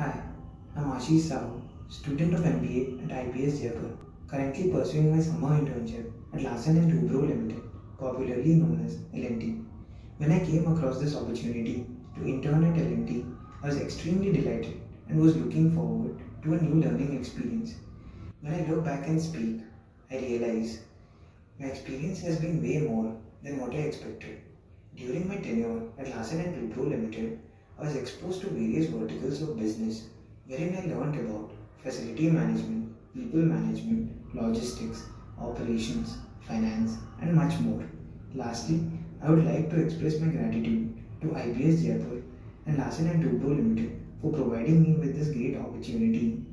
Hi, I'm Ashish Sahoo, student of MBA at IBS Jaipur, currently pursuing my summer internship at Larsen & Toubro Limited, popularly known as L&T. When I came across this opportunity to intern at L&T, I was extremely delighted and was looking forward to a new learning experience. When I look back and speak, I realize my experience has been way more than what I expected. During my tenure at Larsen & Toubro Limited, I was exposed to various verticals of business wherein I learned about facility management, people management, logistics, operations, finance, and much more. Lastly, I would like to express my gratitude to IBS Jaipur and Larsen & Toubro Limited for providing me with this great opportunity